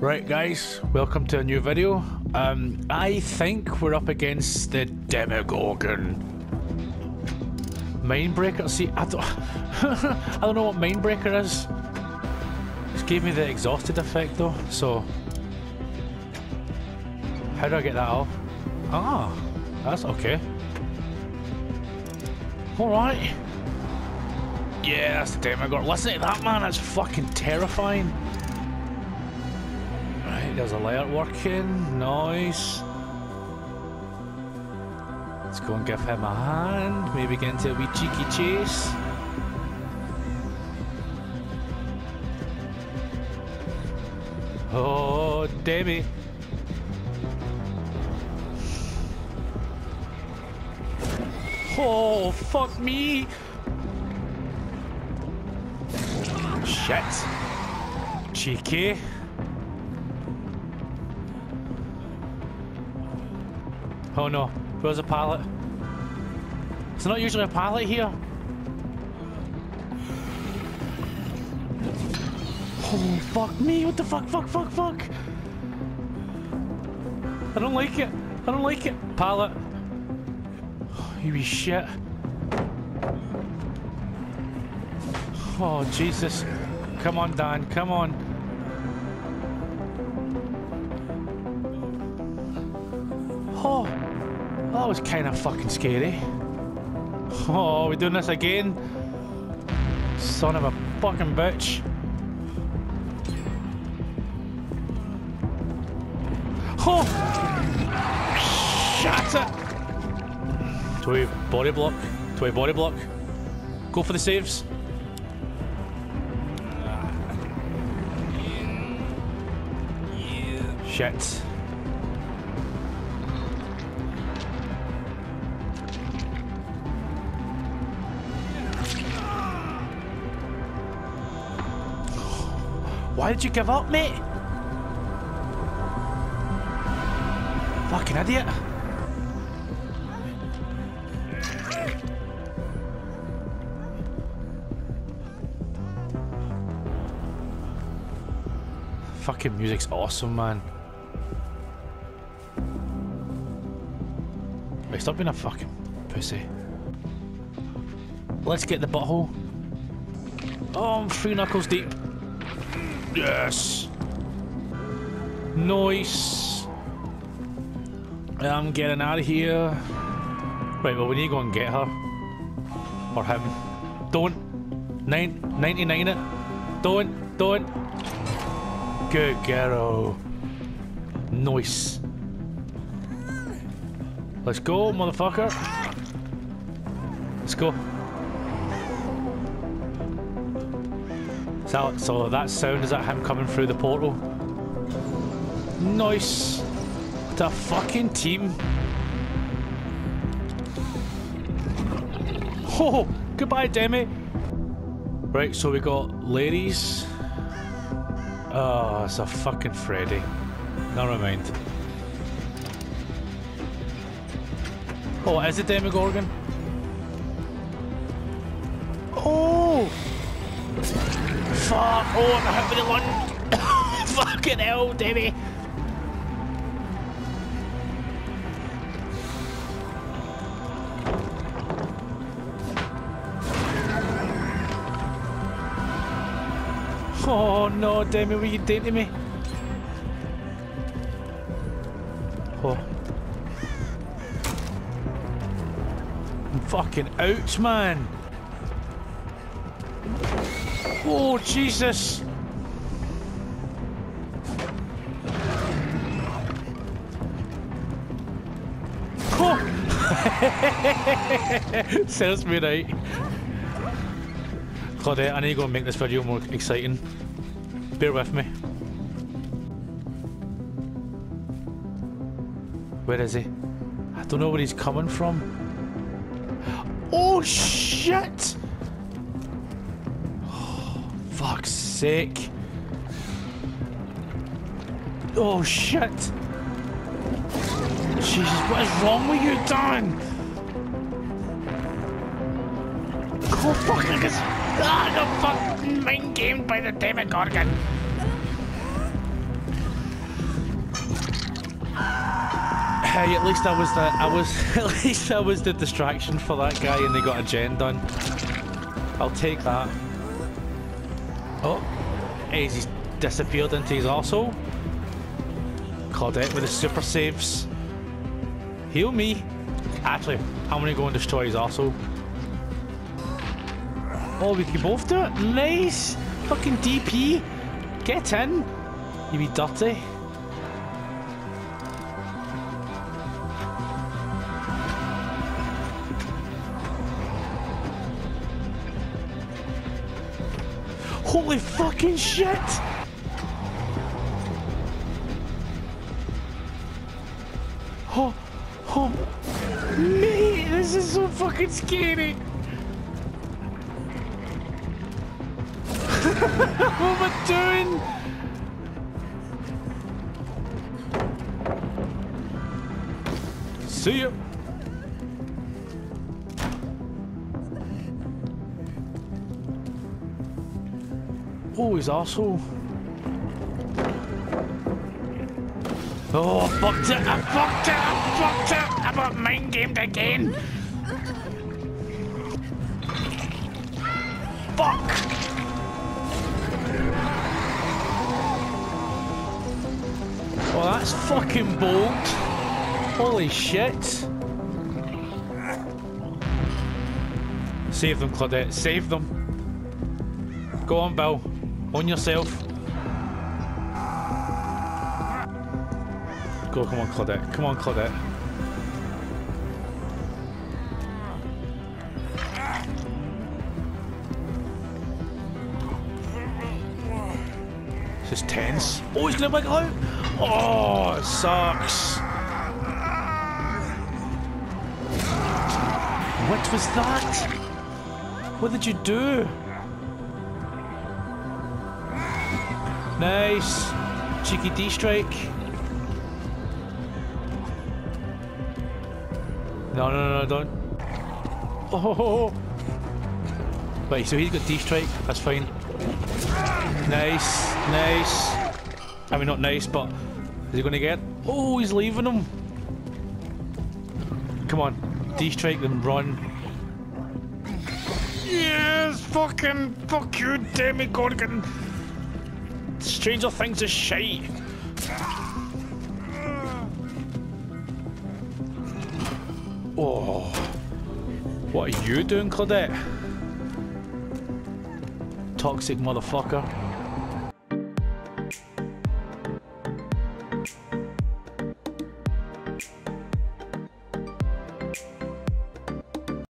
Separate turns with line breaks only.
Right guys, welcome to a new video. Um, I think we're up against the Demogorgon. Mindbreaker, see, I don't, I don't know what Mindbreaker is. Just gave me the exhausted effect though, so... How do I get that off? Ah, that's okay. Alright. Yeah, that's the Demogorgon. Listen to that man, that's fucking terrifying. Right, there's a layout working. Nice. Let's go and give him a hand. Maybe get into a wee cheeky chase. Oh, Demi. Oh, fuck me. Shit. Cheeky. Oh no, where's a pallet? It's not usually a pallet here. Oh, fuck me, what the fuck, fuck, fuck, fuck. I don't like it. I don't like it. Pallet. Oh, you be shit. Oh, Jesus. Come on, Dan, come on. Oh, that was kind of fucking scary. Oh, we're doing this again? Son of a fucking bitch. Oh! Shut it! Do we body block? Do we body block? Go for the saves. Ah. Shit. Why did you give up, mate? Fucking idiot. Fucking music's awesome, man. Wait, stop being a fucking pussy. Let's get the butthole. Oh, I'm three knuckles deep. Yes. Nice. I'm getting out of here. Right, well, we need to go and get her. Or him. Don't. Nine, 99 it. Don't. Don't. Good girl. Nice. Let's go, motherfucker. Let's go. So, so that sound is that him coming through the portal? Nice. The fucking team. Oh, goodbye, Demi. Right, so we got ladies. Oh, it's a fucking Freddy. Never mind. Oh, is it Demogorgon? Oh! Fuck! Oh, I'm the one! Fucking hell, Demi! Oh no, Demi, what you doing to me? Oh. I'm fucking ouch, man! Oh, Jesus! Oh! Serves me right. Claudette, I need to go and make this video more exciting. Bear with me. Where is he? I don't know where he's coming from. Oh shit! Fuck's sake. Oh shit! Jesus, what is wrong with you, Dan? Oh fucking is Ah, the fucking mind gamed by the Demogorgon. Hey, at least I was the I was at least I was the distraction for that guy and they got a gen done. I'll take that. Oh, he's disappeared into his arsehole. Claudette with the super saves. Heal me. Actually, I'm gonna go and destroy his arsehole. Oh, we can both do it. Nice. Fucking DP. Get in. You be dirty. Holy fucking shit! Oh, oh, me! this is so fucking scary. what am I doing? See ya. He's also. Oh, I fucked it! I fucked it! I fucked it! I got mind gamed again! Fuck! Oh, that's fucking bold. Holy shit. Save them, Claudette. Save them. Go on, Bill. On yourself. Go, come on, Claudette. Come on, Claudette. This is tense. Oh, he's gonna break out! Oh, it sucks. What was that? What did you do? Nice. Cheeky D-strike. No, no, no, don't. Oh. Wait, so he's got D-strike. That's fine. Nice, nice. I mean, not nice, but is he going to get? Oh, he's leaving him. Come on, D-strike then run. Yes, fucking fuck you, Demogorgon. Stranger Things is shite. Oh, what are you doing, Claudette? Toxic motherfucker.